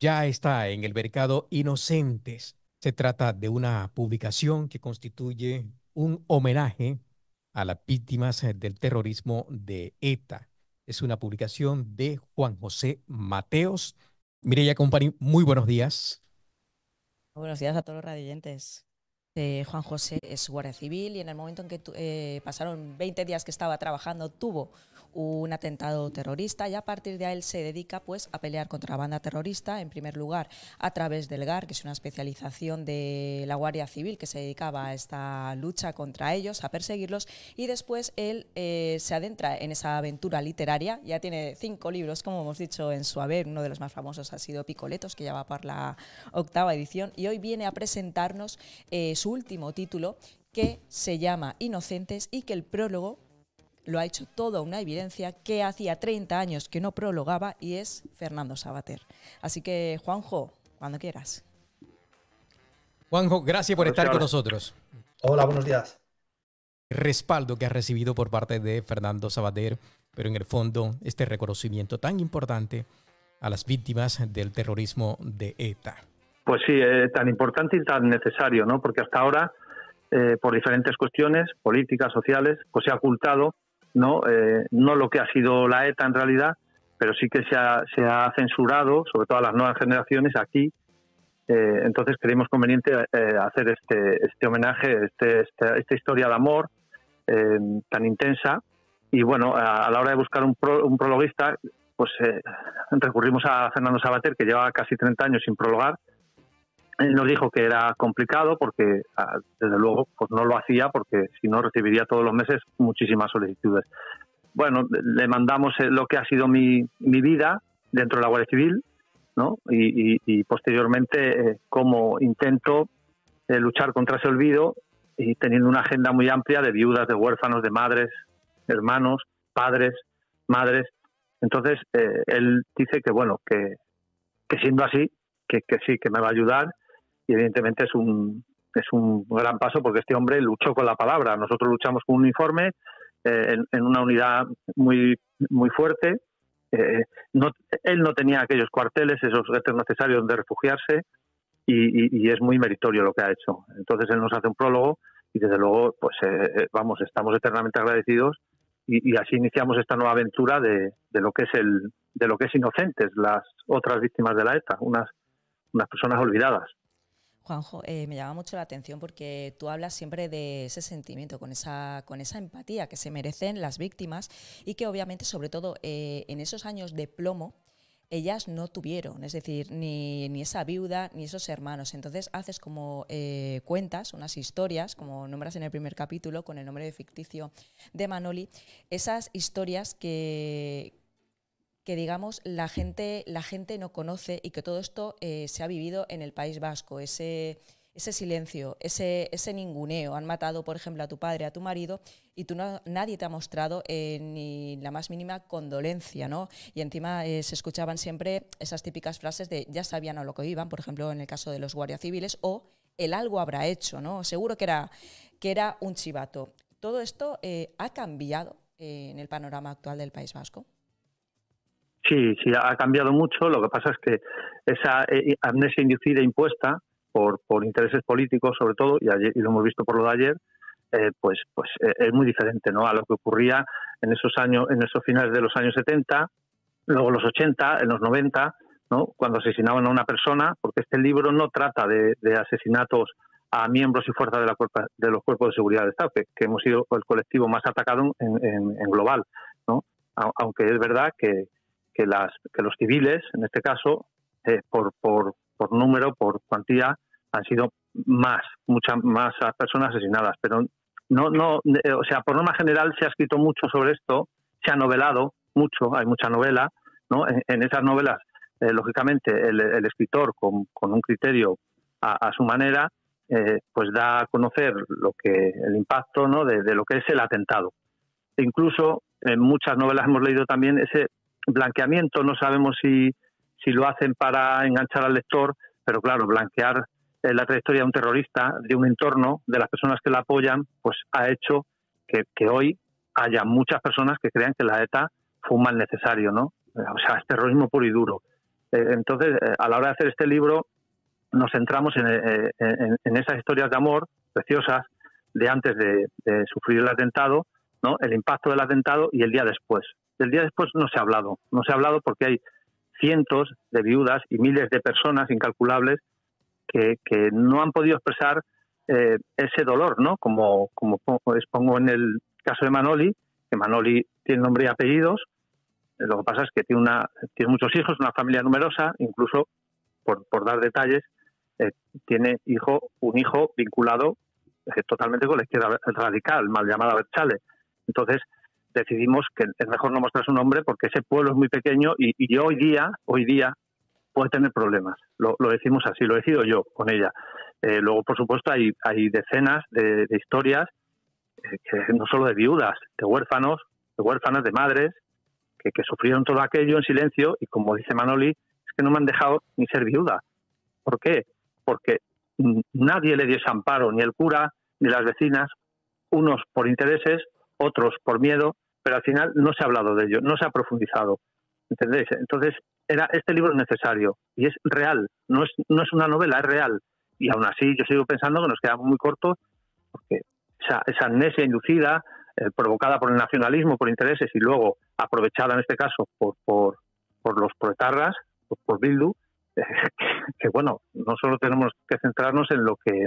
ya está en el mercado Inocentes. Se trata de una publicación que constituye un homenaje a las víctimas del terrorismo de ETA. Es una publicación de Juan José Mateos. Mireya Company, muy buenos días. Buenos días a todos los radiantes. Eh, Juan José es guardia civil y en el momento en que eh, pasaron 20 días que estaba trabajando tuvo un atentado terrorista y a partir de ahí él se dedica pues a pelear contra la banda terrorista en primer lugar a través del GAR que es una especialización de la Guardia Civil que se dedicaba a esta lucha contra ellos a perseguirlos y después él eh, se adentra en esa aventura literaria. Ya tiene cinco libros como hemos dicho en su haber. Uno de los más famosos ha sido Picoletos que ya va por la octava edición y hoy viene a presentarnos eh, su último título que se llama Inocentes y que el prólogo lo ha hecho toda una evidencia que hacía 30 años que no prologaba y es Fernando Sabater. Así que, Juanjo, cuando quieras. Juanjo, gracias por estar con nosotros. Hola, buenos días. Respaldo que ha recibido por parte de Fernando Sabater, pero en el fondo este reconocimiento tan importante a las víctimas del terrorismo de ETA. Pues sí, eh, tan importante y tan necesario, ¿no? Porque hasta ahora, eh, por diferentes cuestiones políticas, sociales, pues se ha ocultado no eh, no lo que ha sido la ETA en realidad pero sí que se ha, se ha censurado sobre todo a las nuevas generaciones aquí. Eh, entonces creímos conveniente eh, hacer este este homenaje este, esta, historia de amor tan intensa. Y bueno a, la hora de buscar un, un prologuista pues recurrimos a Fernando Sabater que lleva casi 30 años sin prologar él nos dijo que era complicado porque, ah, desde luego, pues no lo hacía porque si no recibiría todos los meses muchísimas solicitudes. Bueno, le mandamos eh, lo que ha sido mi, mi vida dentro de la Guardia Civil, ¿no? Y, posteriormente eh, cómo intento eh, luchar contra ese olvido y teniendo una agenda muy amplia de viudas, de huérfanos, de madres, hermanos, padres, madres. Entonces, él dice que, bueno, que, que siendo así, que, que sí, que me va a ayudar y evidentemente es un, es un gran paso porque este hombre luchó con la palabra. Nosotros luchamos con un uniforme eh, en, una unidad muy, muy fuerte. Eh, él no tenía aquellos cuarteles, esos retos necesarios donde refugiarse y, es muy meritorio lo que ha hecho. Entonces él nos hace un prólogo y desde luego, pues eh, vamos, estamos eternamente agradecidos y, así iniciamos esta nueva aventura de, de, lo que es el de lo que es inocentes, las otras víctimas de la ETA, unas unas personas olvidadas. Juanjo, eh, me llama mucho la atención porque tú hablas siempre de ese sentimiento, con esa, empatía que se merecen las víctimas y que obviamente, sobre todo eh, en esos años de plomo, ellas no tuvieron, es decir, ni, ni, esa viuda ni esos hermanos. Entonces haces como eh, cuentas, unas historias, como nombras en el primer capítulo, con el nombre de ficticio de Manoli, esas historias que, que digamos la gente, la gente no conoce y que todo esto eh, se ha vivido en el País Vasco, ese, ese silencio, ese, ese ninguneo. Han matado, por ejemplo, a tu padre, a tu marido, y tú no, nadie te ha mostrado eh, ni la más mínima condolencia, ¿no? Y encima eh, se escuchaban siempre esas típicas frases de ya sabían a lo que iban, por ejemplo, en el caso de los guardias civiles, o el algo habrá hecho, ¿no? Seguro que era, que era un chivato. Todo esto ha cambiado en el panorama actual del País Vasco. Sí, sí, ha cambiado mucho. Lo que pasa es que esa eh, amnesia inducida impuesta por, por intereses políticos, sobre todo, y, y lo hemos visto por lo de ayer, eh, pues, pues eh, es muy diferente ¿no? a lo que ocurría en esos años, en esos finales de los años 70, luego los 80, en los 90, ¿no? cuando asesinaban a una persona, porque este libro no trata de, asesinatos a miembros y fuerzas de, de los cuerpos de seguridad de Estado, que, hemos sido el colectivo más atacado en, en global, ¿no? aunque es verdad que, que, las, que los civiles, en este caso, eh, por, por, número, por cuantía, han sido más, muchas más personas asesinadas. Pero no, no, eh, o sea, por norma general se ha escrito mucho sobre esto, se ha novelado mucho, hay mucha novela, ¿no? En, esas novelas, eh, lógicamente, el, escritor con, un criterio a, su manera, pues da a conocer lo que el impacto, ¿no? De, de, lo que es el atentado. E incluso en muchas novelas hemos leído también ese blanqueamiento, no sabemos si, si lo hacen para enganchar al lector, pero claro, blanquear eh, la trayectoria de un terrorista, de un entorno, de las personas que la apoyan, pues ha hecho que, hoy haya muchas personas que crean que la ETA fue un mal necesario, ¿no? O sea, es terrorismo puro y duro. entonces, a la hora de hacer este libro, nos centramos en, esas historias de amor preciosas de antes de, sufrir el atentado, ¿no? el impacto del atentado y el día después. Del día después no se ha hablado, no se ha hablado porque hay cientos de viudas y miles de personas incalculables que, no han podido expresar eh, ese dolor, ¿no? Como, como expongo en el caso de Manoli, que Manoli tiene nombre y apellidos, eh, lo que pasa es que tiene, una, muchos hijos, una familia numerosa, incluso, por, por dar detalles, eh, tiene hijo, un hijo vinculado totalmente con la izquierda radical, mal llamada Berchale. Entonces, decidimos que es mejor no mostrar su nombre porque ese pueblo es muy pequeño y, hoy día, hoy día puede tener problemas. Lo, decimos así, lo decido yo con ella. Eh, luego, por supuesto, hay, hay decenas de, historias, eh, que no solo de viudas, de huérfanos, de huérfanas, de madres, que, que, sufrieron todo aquello en silencio y como dice Manoli, es que no me han dejado ni ser viuda. ¿Por qué? Porque nadie le dio ese amparo, ni el cura, ni las vecinas, unos por intereses, otros por miedo, pero al final no se ha hablado de ello, no se ha profundizado. ¿Entendéis? Entonces, era este libro es necesario y es real, no es, no es una novela, es real. Y aún así yo sigo pensando que nos queda muy corto porque esa, esa amnesia inducida, eh, provocada por el nacionalismo, por intereses y luego aprovechada en este caso por, por, por los proetarras, por, Bildu, que bueno, no solo tenemos que centrarnos en lo que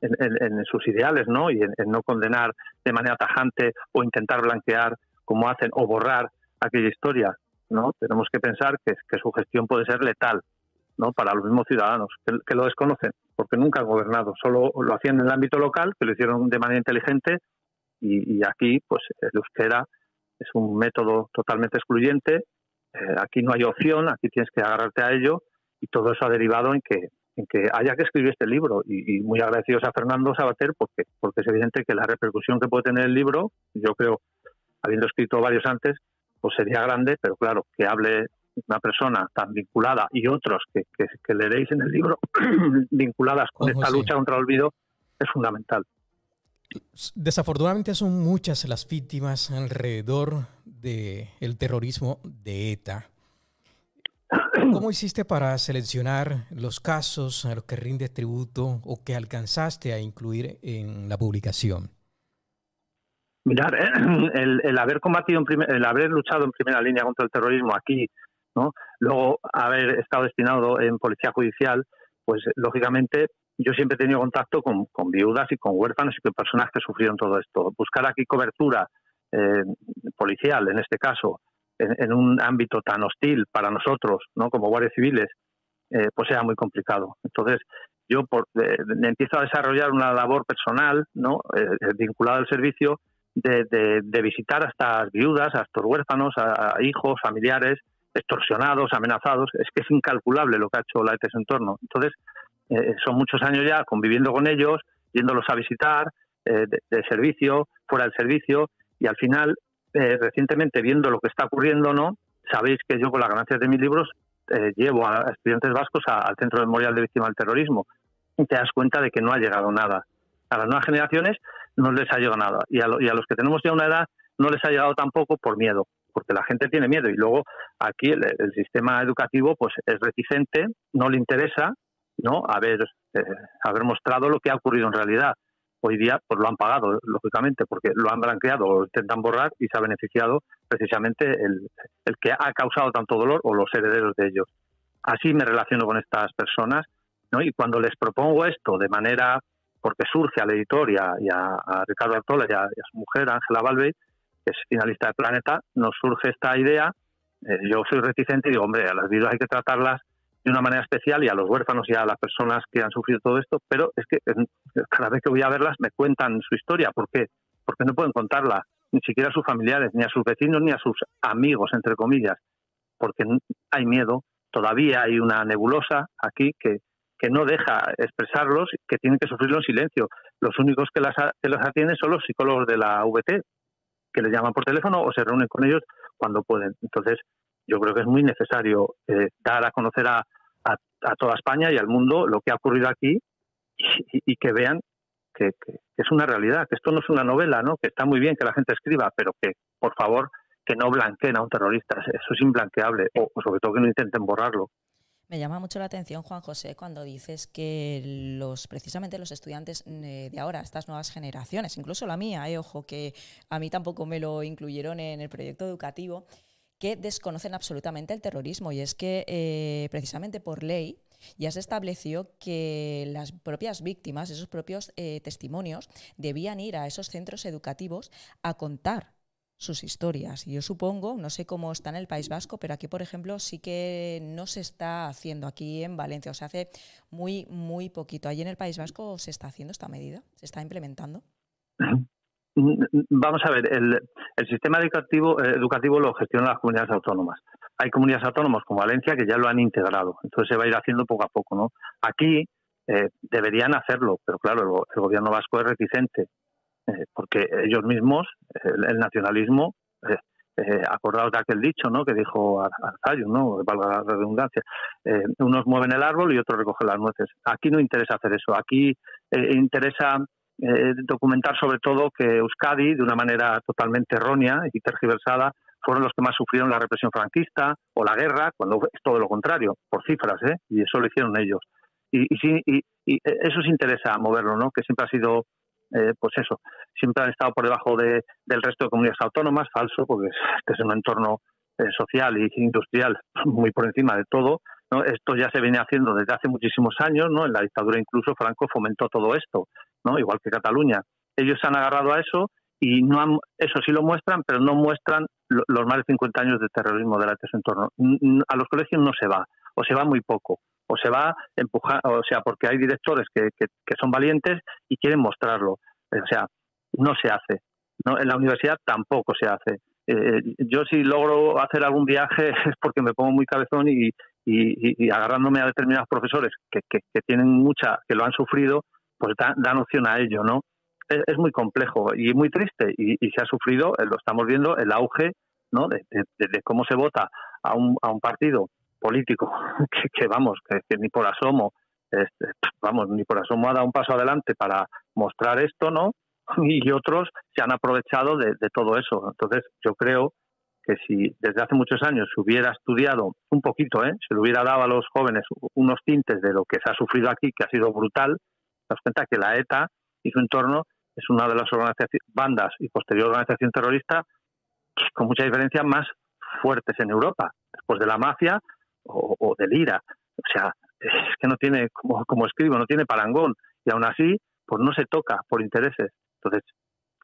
en, sus ideales, ¿no? Y en, no condenar de manera tajante o intentar blanquear como hacen o borrar aquella historia, ¿no? Tenemos que pensar que, que su gestión puede ser letal, ¿no? Para los mismos ciudadanos que, lo desconocen, porque nunca han gobernado, solo lo hacían en el ámbito local, que lo hicieron de manera inteligente y, aquí, pues, el euskera es un método totalmente excluyente. Eh, aquí no hay opción, aquí tienes que agarrarte a ello y todo eso ha derivado en que en que haya que escribir este libro y, muy agradecidos a Fernando Sabater porque, porque es evidente que la repercusión que puede tener el libro, yo creo, habiendo escrito varios antes, pues sería grande, pero claro, que hable una persona tan vinculada y otros que, que, leeréis en el libro vinculadas con esta lucha contra el olvido es fundamental. Desafortunadamente son muchas las víctimas alrededor del terrorismo de ETA. ¿Cómo hiciste para seleccionar los casos a los que rindes tributo o que alcanzaste a incluir en la publicación? Mirar, el, haber combatido, el haber luchado en primera línea contra el terrorismo aquí, luego haber estado destinado en policía judicial, pues lógicamente yo siempre he tenido contacto con, viudas y con huérfanos y con personas que sufrieron todo esto. Buscar aquí cobertura eh, policial, en este caso, en, un ámbito tan hostil para nosotros, ¿no? Como guardias civiles, eh, pues era muy complicado. Entonces, yo por, empiezo a desarrollar una labor personal, ¿no? Eh, vinculada al servicio, de, de, visitar a estas viudas, a estos huérfanos, a, hijos, familiares, extorsionados, amenazados. Es que es incalculable lo que ha hecho la ETS en torno. Entonces, eh, son muchos años ya conviviendo con ellos, yéndolos a visitar, de, de, servicio, fuera del servicio, y al final eh, recientemente viendo lo que está ocurriendo, ¿no? Sabéis que yo con las ganancias de mis libros eh, llevo a estudiantes vascos al Centro Memorial de Víctimas del Terrorismo. Y te das cuenta de que no ha llegado nada. A las nuevas generaciones no les ha llegado nada. Y a, los que tenemos ya una edad no les ha llegado tampoco por miedo, porque la gente tiene miedo. Y luego aquí el, sistema educativo pues es reticente, no le interesa no haber eh, haber mostrado lo que ha ocurrido en realidad hoy día pues lo han pagado, lógicamente, porque lo han blanqueado lo intentan borrar y se ha beneficiado precisamente el, el que ha causado tanto dolor o los herederos de ellos. Así me relaciono con estas personas ¿no? y cuando les propongo esto de manera, porque surge a la editorial y a, Ricardo Artola y a, su mujer, Ángela Balvey, que es finalista de Planeta, nos surge esta idea. Eh, yo soy reticente y digo, hombre, a las vidas hay que tratarlas de una manera especial y a los huérfanos y a las personas que han sufrido todo esto, pero es que cada vez que voy a verlas me cuentan su historia. ¿Por qué? Porque no pueden contarla ni siquiera a sus familiares, ni a sus vecinos, ni a sus amigos, entre comillas, porque hay miedo, todavía hay una nebulosa aquí que, que no deja expresarlos, que tienen que sufrirlo en silencio. Los únicos que, las, que los atienden son los psicólogos de la VT, que les llaman por teléfono o se reúnen con ellos cuando pueden. Entonces, yo creo que es muy necesario eh, dar a conocer a, a, toda España y al mundo lo que ha ocurrido aquí y, que vean que, es una realidad, que esto no es una novela, ¿no? que está muy bien que la gente escriba, pero que, por favor, que no blanqueen a un terrorista. Eso es imblanqueable, o, sobre todo que no intenten borrarlo. Me llama mucho la atención, Juan José, cuando dices que los precisamente los estudiantes eh, de ahora, estas nuevas generaciones, incluso la mía, eh, ojo, que a mí tampoco me lo incluyeron en el proyecto educativo, que desconocen absolutamente el terrorismo. Y es que eh, precisamente por ley ya se estableció que las propias víctimas, esos propios testimonios, debían ir a esos centros educativos a contar sus historias. Y yo supongo, no sé cómo está en el País Vasco, pero aquí, por ejemplo, sí que no se está haciendo aquí en Valencia. O sea, hace muy, muy poquito. Allí en el País Vasco se está haciendo esta medida, se está implementando. Vamos a ver, el, el sistema educativo, eh, educativo lo gestionan las comunidades autónomas. Hay comunidades autónomas como Valencia que ya lo han integrado, entonces se va a ir haciendo poco a poco. ¿no? Aquí eh, deberían hacerlo, pero claro, el gobierno vasco es reticente eh, porque ellos mismos, el, nacionalismo, eh, acordados de aquel dicho ¿no? que dijo Arzayus, ¿no? valga la redundancia, unos mueven el árbol y otros recogen las nueces. Aquí no interesa hacer eso, aquí interesa documentar sobre todo que Euskadi, de una manera totalmente errónea y tergiversada, fueron los que más sufrieron la represión franquista o la guerra, cuando es todo lo contrario, por cifras, ¿eh? y eso lo hicieron ellos. Y, y, y, y eso sí interesa moverlo, ¿no? que siempre ha sido eh, pues eso, siempre han estado por debajo de, del resto de comunidades autónomas, falso, porque este es un entorno eh, social e industrial muy por encima de todo. ¿no? Esto ya se viene haciendo desde hace muchísimos años, ¿no? En la dictadura incluso Franco fomentó todo esto, ¿no? Igual que Cataluña. Ellos se han agarrado a eso y no han, eso sí lo muestran, pero no muestran los más de 50 años de terrorismo de ese entorno. A los colegios no se va, o se va muy poco o se va empujar, o sea, porque hay directores que, que, son valientes y quieren mostrarlo. O sea, no se hace. ¿no? En la universidad tampoco se hace. Eh, yo si logro hacer algún viaje es porque me pongo muy cabezón y, y, agarrándome a determinados profesores que, que, tienen mucha, que lo han sufrido, pues dan opción a ello, ¿no? Es, muy complejo y muy triste y, se ha sufrido, eh, lo estamos viendo, el auge, ¿no? De, de cómo se vota a un, a un partido político que, vamos, que, ni por asomo, este, vamos, ni por asomo ha dado un paso adelante para mostrar esto, ¿no? Y otros se han aprovechado de, todo eso. Entonces, yo creo que si desde hace muchos años se hubiera estudiado un poquito, ¿eh? se le hubiera dado a los jóvenes unos tintes de lo que se ha sufrido aquí, que ha sido brutal, das cuenta que la ETA y su entorno es una de las bandas y posterior organización terrorista con mucha diferencia más fuertes en Europa. Después de la mafia, o, del IRA. O sea, es que no tiene, como, como escribo, no tiene parangón. Y aún así, pues no se toca por intereses. Entonces,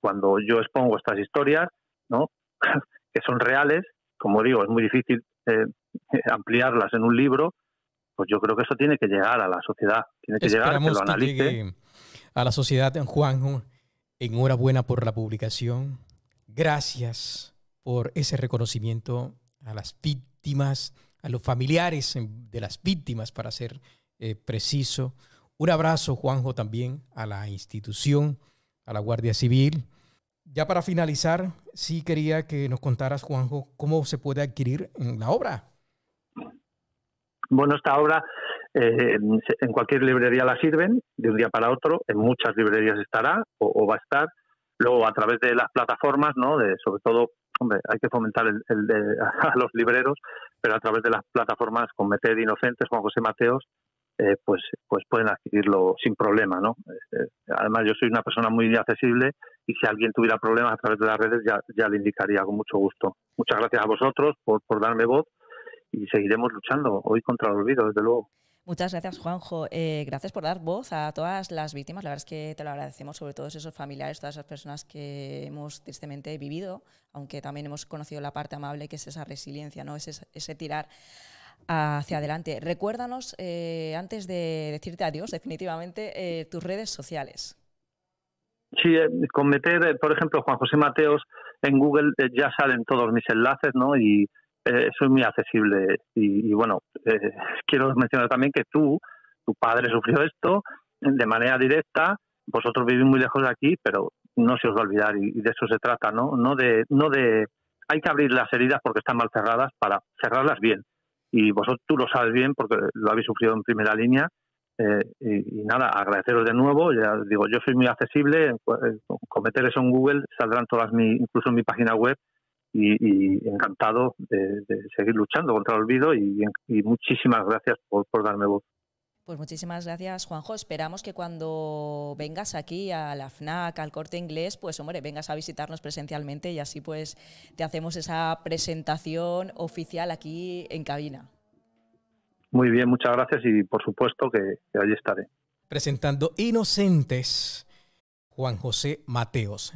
cuando yo expongo estas historias, ¿no? que son reales, como digo, es muy difícil eh, ampliarlas en un libro, pues yo creo que eso tiene que llegar a la sociedad, tiene que llegar a que lo analice. a la sociedad, Juan, enhorabuena por la publicación. Gracias por ese reconocimiento a las víctimas a los familiares de las víctimas, para ser eh, preciso. Un abrazo, Juanjo, también a la institución, a la Guardia Civil. Ya para finalizar, sí quería que nos contaras, Juanjo, cómo se puede adquirir la obra. Bueno, esta obra eh, en cualquier librería la sirven, de un día para otro, en muchas librerías estará o, va a estar. Luego, a través de las plataformas, ¿no? de, sobre todo hombre, hay que fomentar el, de, a los libreros, pero a través de las plataformas con Meted Inocentes, Juan José Mateos, eh, pues, pues pueden adquirirlo sin problema, ¿no? Eh, además, yo soy una persona muy accesible y si alguien tuviera problemas a través de las redes ya, ya le indicaría con mucho gusto. Muchas gracias a vosotros por, por darme voz y seguiremos luchando hoy contra el olvido, desde luego. Muchas gracias, Juanjo. Eh, gracias por dar voz a todas las víctimas. La verdad es que te lo agradecemos, sobre todo esos familiares, todas esas personas que hemos tristemente vivido, aunque también hemos conocido la parte amable que es esa resiliencia, ¿no? ese, ese tirar hacia adelante. Recuérdanos, eh, antes de decirte adiós, definitivamente, eh, tus redes sociales. Sí, con meter, por ejemplo, Juan José Mateos en Google ya salen todos mis enlaces, ¿no? Y eh, soy muy accesible. Y, bueno, eh, quiero mencionar también que tú, tu padre sufrió esto de manera directa, vosotros vivís muy lejos de aquí, pero no se os va a olvidar y, de eso se trata, ¿no? No de, no de, hay que abrir las heridas porque están mal cerradas para cerrarlas bien. Y vosotros tú lo sabes bien porque lo habéis sufrido en primera línea. Eh, y, nada, agradeceros de nuevo. Ya digo, yo soy muy accesible. Con meter eso en Google saldrán todas mi, incluso en mi página web, y, encantado de, seguir luchando contra el olvido y, muchísimas gracias por, darme voz. Pues muchísimas gracias, Juanjo. Esperamos que cuando vengas aquí a la FNAC, al corte inglés, pues hombre, vengas a visitarnos presencialmente y así pues te hacemos esa presentación oficial aquí en cabina. Muy bien, muchas gracias y por supuesto que, que allí estaré. Presentando Inocentes, Juan José Mateos.